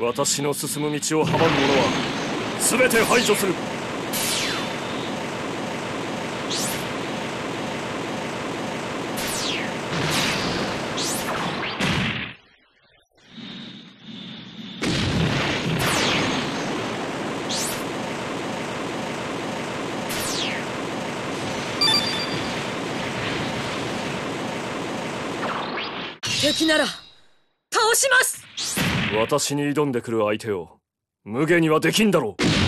私の進む道を阻む者は全て排除する。敵なら倒します。私に挑んでくる相手を無下にはできんだろう。